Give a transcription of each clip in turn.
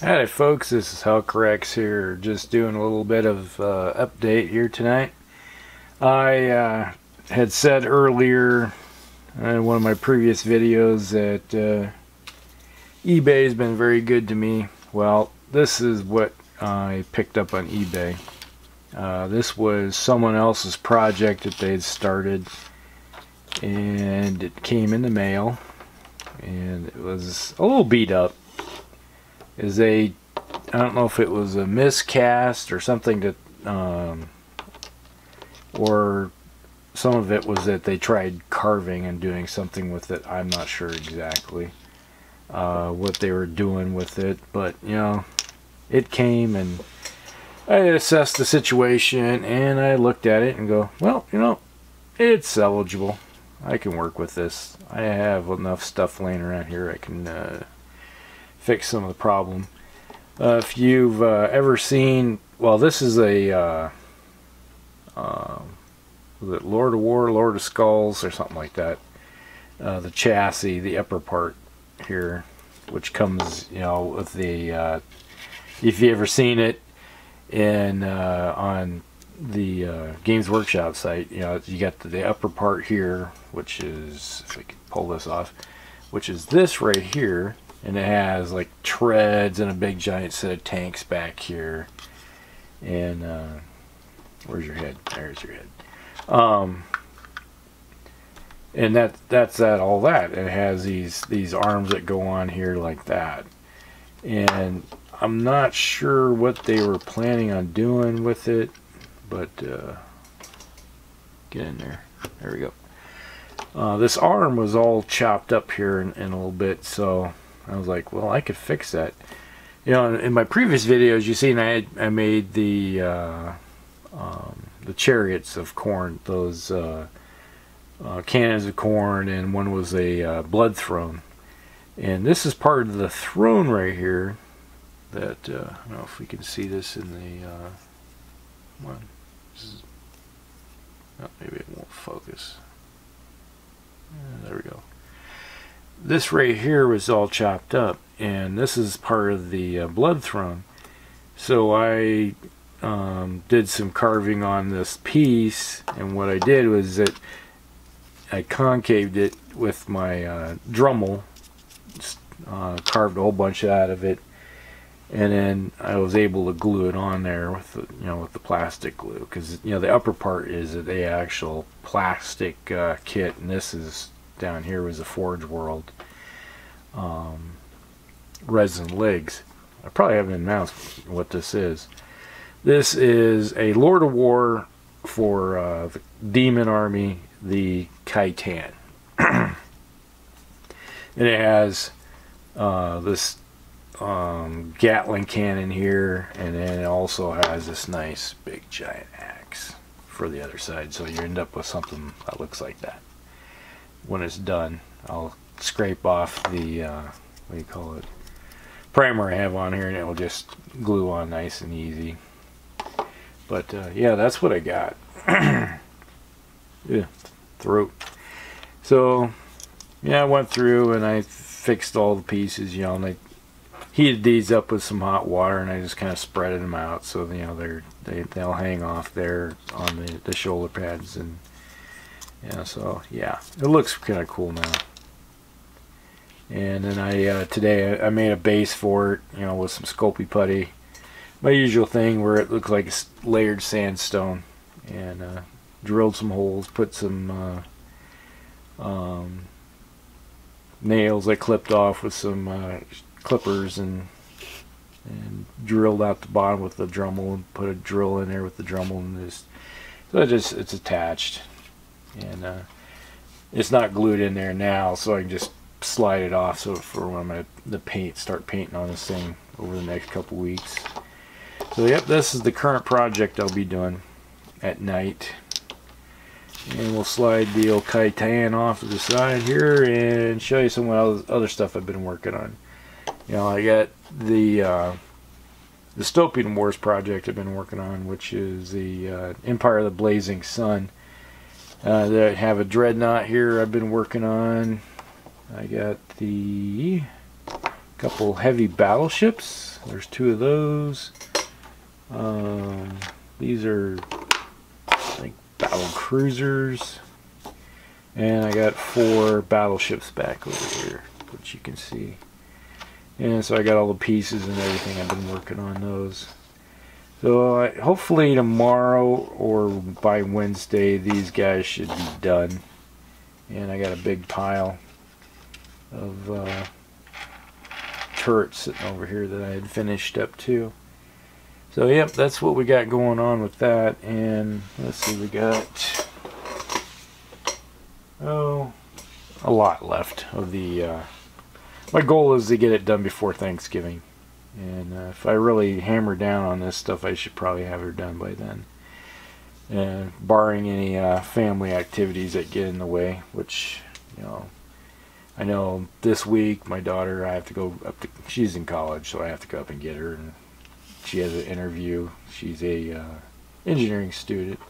Howdy folks, this is Hulkrex here, just doing a little bit of uh, update here tonight. I uh, had said earlier in one of my previous videos that uh, eBay has been very good to me. Well, this is what I picked up on eBay. Uh, this was someone else's project that they'd started and it came in the mail and it was a little beat up is a I don't know if it was a miscast or something that um, or some of it was that they tried carving and doing something with it. I'm not sure exactly uh, what they were doing with it but you know it came and I assessed the situation and I looked at it and go well you know it's eligible. I can work with this. I have enough stuff laying around here. I can uh, fix some of the problem. Uh, if you've uh, ever seen, well, this is a uh, um, was it Lord of War, Lord of Skulls, or something like that. Uh, the chassis, the upper part here, which comes, you know, with the. Uh, if you ever seen it in uh, on the Games Workshop site, you know, you got the, the upper part here, which is if we can pull this off, which is this right here and it has like treads and a big giant set of tanks back here. And uh, where's your head? There's your head. Um, and that that's that all that. It has these these arms that go on here like that. And I'm not sure what they were planning on doing with it but uh, get in there. There we go. Uh, this arm was all chopped up here in, in a little bit so I was like, well, I could fix that. You know, in my previous videos, you seen I had, I made the uh, um, the chariots of Khorne, those uh, uh, cannons of Khorne, and one was a uh, blood throne. And this is part of the throne right here. That uh, I don't know if we can see this in the uh, one. Oh, maybe it won't focus. there we go this right here was all chopped up and this is part of the uh, blood throne. So I um, did some carving on this piece and what I did was that I concaved it with my uh, Dremel uh, carved a whole bunch out of it and then I was able to glue it on there with the, you know with the plastic glue because you know the upper part is the actual plastic uh, kit and this is down here was the Forge World um, resin legs. I probably haven't announced what this is. This is a Lord of War for uh, the Demon Army, the Kytan. and it has uh, this um, Gatling cannon here, and then it also has this nice big giant axe for the other side. So you end up with something that looks like that when it's done. I'll scrape off the, uh, what do you call it, primer I have on here and it will just glue on nice and easy. But uh, yeah, that's what I got. yeah, throat. So yeah, I went through and I fixed all the pieces, you know, and I heated these up with some hot water and I just kind of spreaded them out so you know they're they, they'll hang off there on the, the shoulder pads and yeah so yeah. It looks kind of cool now. And then I uh, today I made a base for it you know with some Sculpey putty. My usual thing where it looks like layered sandstone. And uh, drilled some holes put some uh, um, nails I clipped off with some uh, clippers and and drilled out the bottom with the Dremel and put a drill in there with the Dremel and just so it just it's attached and uh, it's not glued in there now so I can just slide it off so for when I'm going to paint start painting on this thing over the next couple weeks. So yep this is the current project I'll be doing at night. And we'll slide the old Kytan off to the side here and show you some of the other stuff I've been working on. You know I got the uh, the Dystopian Wars project I've been working on which is the uh, Empire of the Blazing Sun uh, I have a dreadnought here I've been working on. I got the couple heavy battleships. There's two of those. Um, these are like battle cruisers. And I got four battleships back over here, which you can see. And so I got all the pieces and everything. I've been working on those. So uh, hopefully tomorrow or by Wednesday, these guys should be done. And I got a big pile of uh, turrets sitting over here that I had finished up too. So yep, that's what we got going on with that. And let's see, we got oh a lot left of the. Uh, my goal is to get it done before Thanksgiving, and uh, if I really hammer down on this stuff, I should probably have it done by then. And barring any uh, family activities that get in the way, which you know I know this week my daughter I have to go up to she's in college so I have to go up and get her. And she has an interview. She's a uh, engineering student.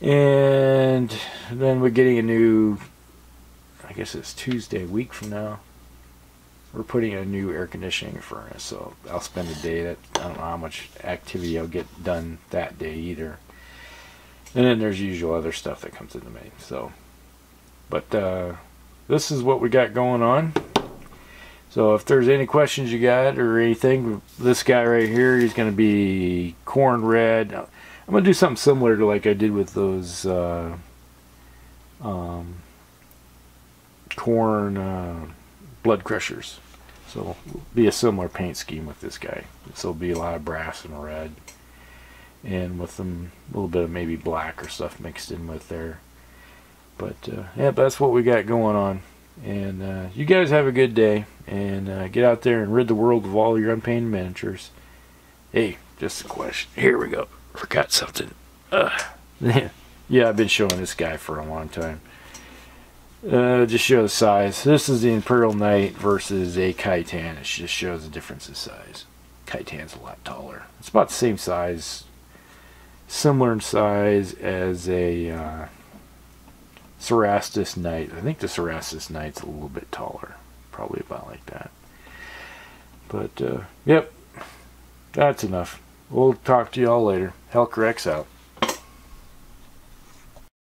And then we're getting a new I guess it's Tuesday week from now we're putting in a new air conditioning furnace so I'll spend a day that I don't know how much activity I'll get done that day either and then there's usual other stuff that comes into me so but uh, this is what we got going on. So if there's any questions you got or anything, this guy right here, he's going to be Khorne red. I'm going to do something similar to like I did with those uh, um, Khorne uh, blood crushers. So be a similar paint scheme with this guy. So be a lot of brass and red. And with them a little bit of maybe black or stuff mixed in with there. But uh, yeah, that's what we got going on. And uh, you guys have a good day and uh, get out there and rid the world of all your unpainted miniatures. Hey, just a question. Here we go. Forgot something. yeah, I've been showing this guy for a long time. Uh, just show the size. This is the Imperial Knight versus a Kytan. It just shows the difference in size. Kytan's a lot taller. It's about the same size, similar in size as a uh, Knight. I think the Cerastus Knight's a little bit taller. Probably about like that. But, uh, yep. That's enough. We'll talk to y'all later. Helk Rex out.